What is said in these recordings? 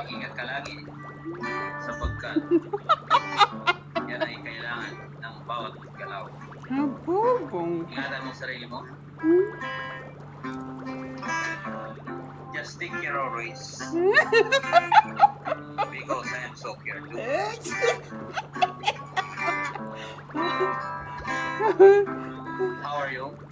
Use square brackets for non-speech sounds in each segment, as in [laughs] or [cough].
Mag-ingat ka lagi sapagkat yan ay kailangan ng bawat galaw. Abobong. Ingatan mo sarili mo. Just take care always. [laughs] Because I am so care too. [laughs] How are you?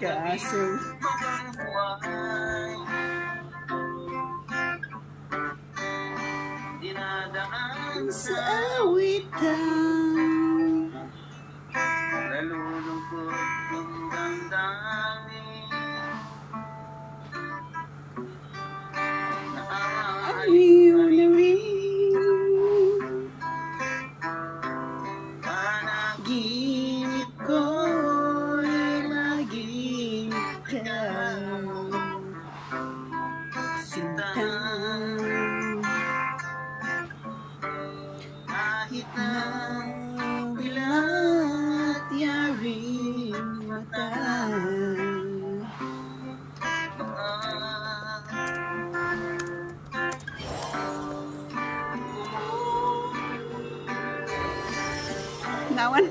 Kaso.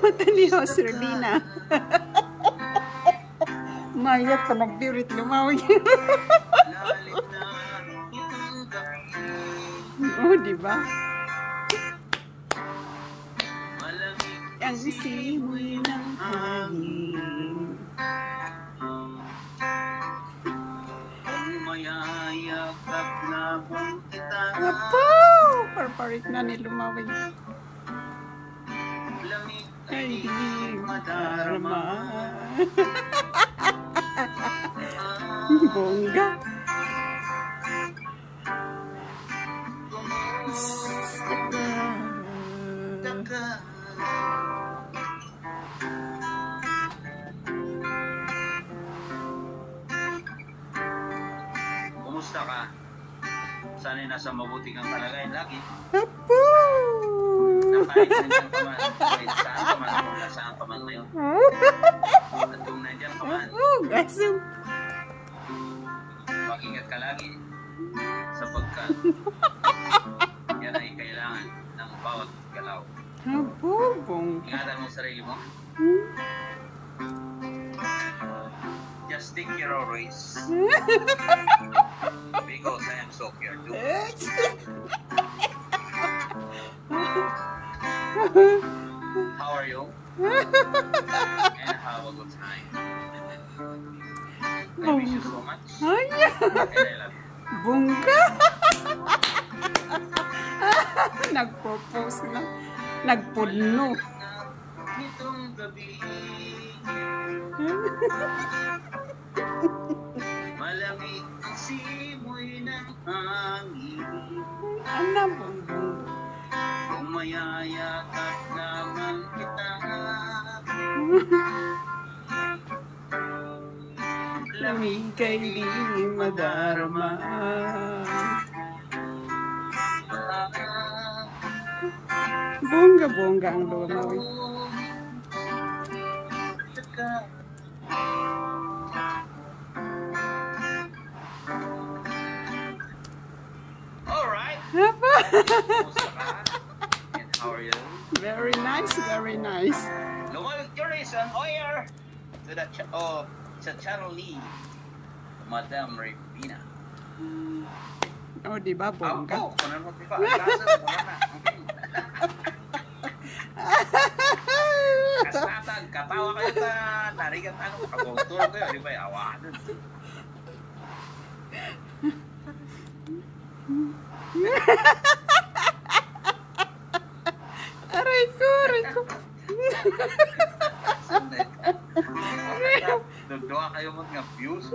To ni Jose Rodina. Mayat pa nagdirit lumawi. lalit na itong gabi. oh, di ba? Malamig Ang simoy ng hangin. Mayayakap labang kita Apo! Parparik na ni lumawi. Madarama [laughs] Bongga. Kahit nandiyan ka man, kahit saan ka man, kung nasaan ka man ngayon, at kung nandiyan ka man, gasam. mag-ingat ka lagi sapagkat yan ay kailangan ng bawat galaw. Bongga. Ingatan mo sarili mo. Just take care always. [laughs] Because I am so care too. How are you? [laughs] And have a good time. I wish you so much. Ay, bongga. [laughs] Nagpo-post na. Nagpudno. Nitong [laughs] gabi Malamig ang simoy ng hangin Ano? Kung mayayakap naman kita Lamig kay di madarama. Bongga-bongga ang lumawi. Alright, Apa? [laughs] Very nice, very nice. Noel Hoyer to the ch oh, to Channel Lee, Madame Ravina. Oh, di ba ah, bongga? Oh, Ako. Kasatan, katawa narigat ano, ko yun, di ba? Awanan. [laughs] Nagdawa kayo mo nga views.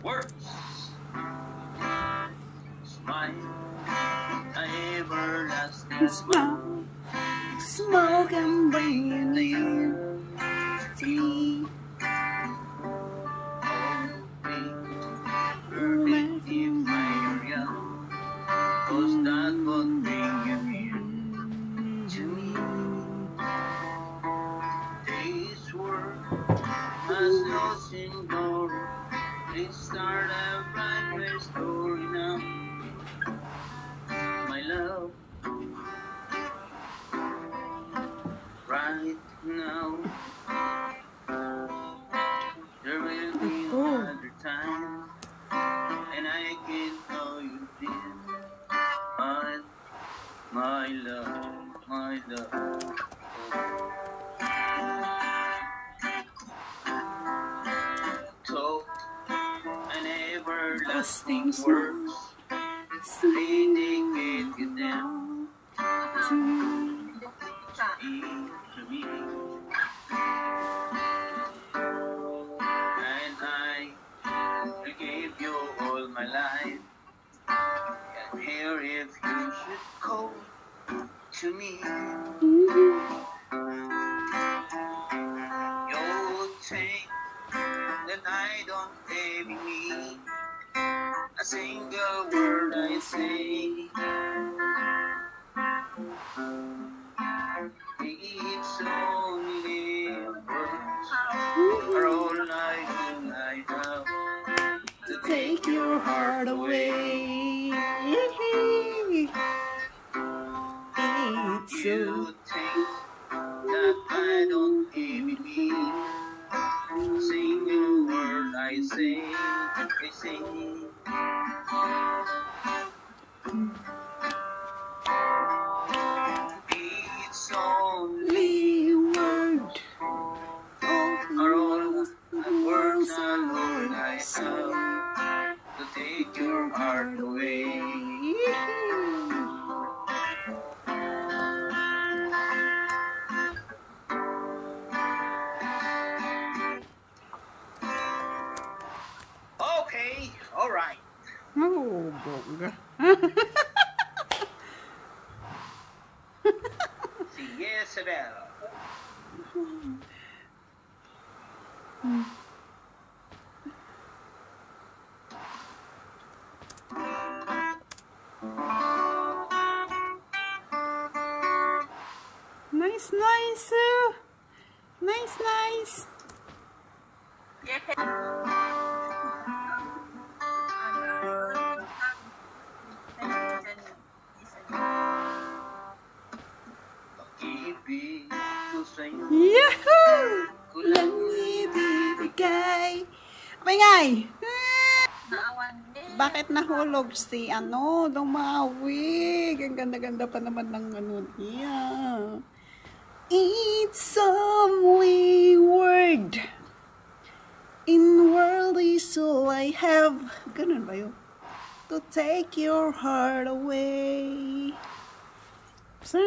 Words. Smile. Everlasting smile. Smoke and breathe. Everlasting words. Dedicate you down To me. And I give you all my life. And here if you should call to me. You A single word I say. It's only words are all I do I to Take your heart away. right. Oh, bong. [laughs] si yes, no. Nice, nice. Sue. Nice, nice. Yeah. Bakit nahulog si ano, dumawig? Ang ganda-ganda pa naman ng ano niya. It's only word. In world is all I have. Ganun ba yun? To take your heart away. So,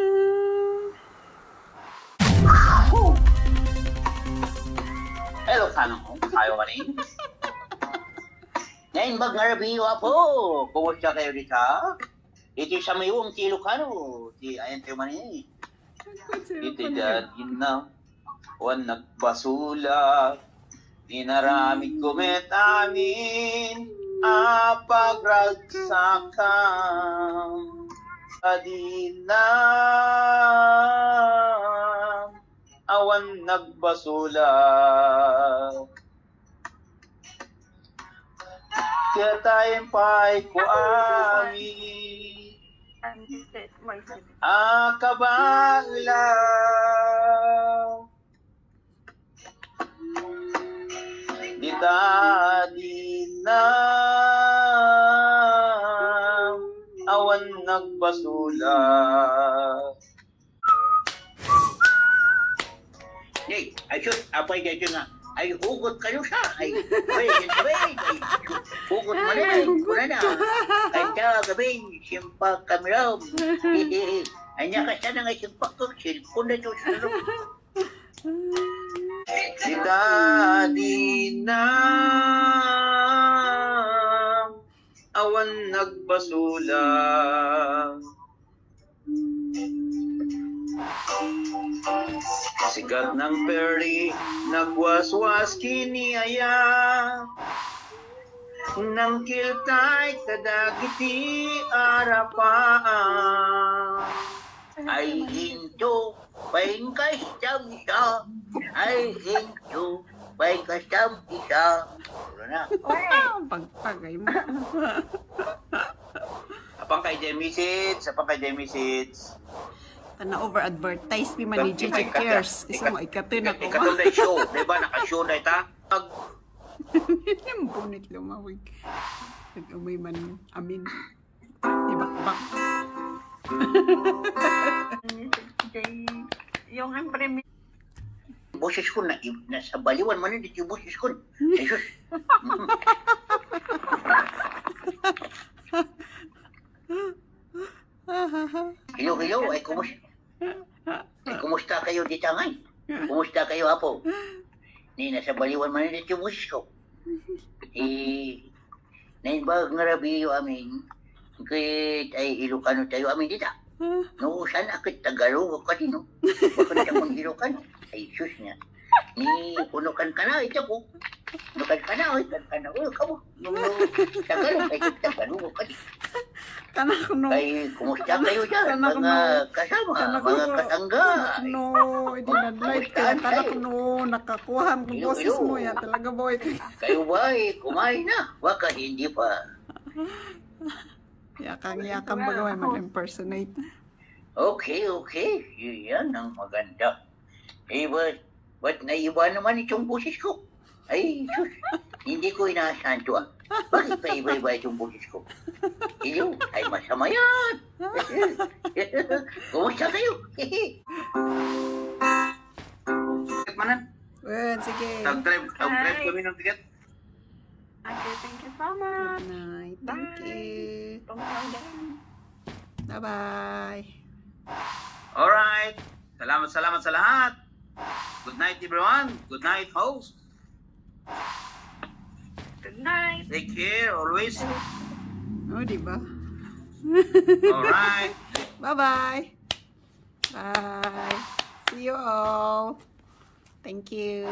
Hello, kanang tayo ka [laughs] Ngayon mag-review po. Kumusta kayo dito? Ito sa mayong si Lucano. Si ayan tayo man eh. Ito dyan na. Wan nagbasula. Inaramid kumit amin. Apagragsakan. Adina. Awan nagbasula. Kaya tayong pa'y kuami. Akabanglaw. Di tadi na awan nagbasula. Hey, ay shoot, apay kayo nga ay hugot kayo siya. Ay, wait, wait, ay, hugot mo na, ay, kuna na. Kanta gabi, simpa kami raw. Anya ka siya [laughs] na nga simpa ko, silpon na ito sa. Si Daddy na awan nagbasula Sigat ng perry, nagwaswas kiniyaya. Nang kiltay kadagiti arapaan. Ay hinto, paing kastam siya. Ay hinto, paing kastam siya. Wala na. Ah, pagpagay mo. Apang kay Demi Seeds, apang kay Demi Seeds. Kana over-advertise mi man ni JJ Cares. Isa mo ikatin ako Ikaw ma. na show, di ba? Naka-show na ita. Pag [laughs] Yung bunit lumawig. Nag-umay man amin. Ibakbak. [laughs] Yung impremi boses ko na, nasa baliwan man hindi yung boses ko. Jesus. [laughs] Hello, hello. Ay, kumusta? Ay, kumusta kayo di tangay? Kumusta kayo, apo? Ni, nasa baliwan man hindi yung boses ko. Eh, nainbag nga rabi yung amin. Kahit ay Ilocano tayo amin dita. No, sana akit Tagalog ka din, no? Bakit na kung Ilocano? Ay, sus niya. Ni, punukan ka na, ito po. Punukan ka na, ito ka na. Uy, kamo. No, no, Tagalog, ay Tagalog ka din. Kana ko no. Ay, kumusta kayo dyan? Kana ko Mga no. kasama, Kana ko mga no. katangga. No, hindi na light ka. Kana ko no. Nakakuha mo Ilo, boses mo ya. Talaga boy. Kayo ba eh, kumain na? Baka hindi pa. Yakang yakang bagaway man impersonate. Okay, okay. Yan ang maganda. Eh, ba't, ba't naiba naman itong boses ko? Ay, sus, hindi ko inaasahan to ah. Bakit pa iba-iba itong boses ko? Iyo, ay masama yan. [laughs] Kumusta kayo? Manan, Well, sige. nag-drive, nag-drive kami ng ticket. Okay, thank you so Good much. night. Thank you. Tumawag din. Bye-bye. Alright. Salamat, salamat sa lahat. Good night, everyone. Good night, host. Good night. Take care, always. Oh, di? Alright. Bye-bye. Bye. See you all. Thank you.